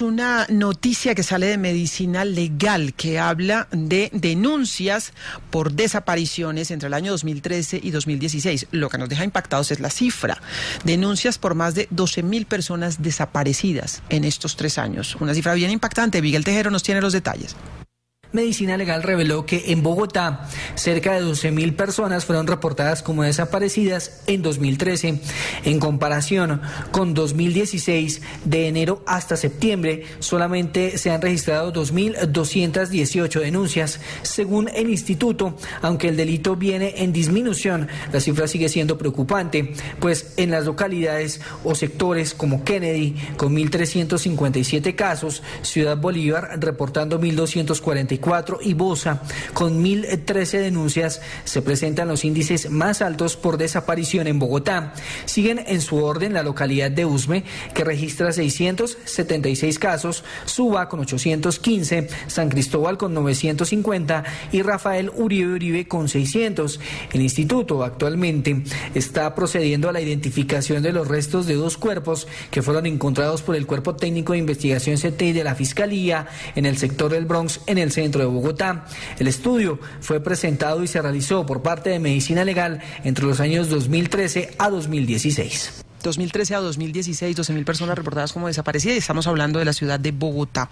una noticia que sale de medicina legal que habla de denuncias por desapariciones entre el año 2013 y 2016. Lo que nos deja impactados es la cifra. Denuncias por más de 12 mil personas desaparecidas en estos tres años. Una cifra bien impactante. Miguel Tejero nos tiene los detalles. Medicina Legal reveló que en Bogotá cerca de 12.000 personas fueron reportadas como desaparecidas en 2013. En comparación con 2016, de enero hasta septiembre, solamente se han registrado 2.218 denuncias. Según el instituto, aunque el delito viene en disminución, la cifra sigue siendo preocupante, pues en las localidades o sectores como Kennedy, con 1.357 casos, Ciudad Bolívar reportando 1.244 y Bosa, con 1.013 denuncias, se presentan los índices más altos por desaparición en Bogotá. Siguen en su orden la localidad de Usme, que registra 676 casos, Suba con 815, San Cristóbal con 950 y Rafael Uribe Uribe con 600. El instituto actualmente está procediendo a la identificación de los restos de dos cuerpos que fueron encontrados por el Cuerpo Técnico de Investigación CTI de la Fiscalía en el sector del Bronx, en el centro de Bogotá. El estudio fue presentado y se realizó por parte de Medicina Legal entre los años 2013 a 2016. 2013 a 2016, 12.000 personas reportadas como desaparecidas y estamos hablando de la ciudad de Bogotá.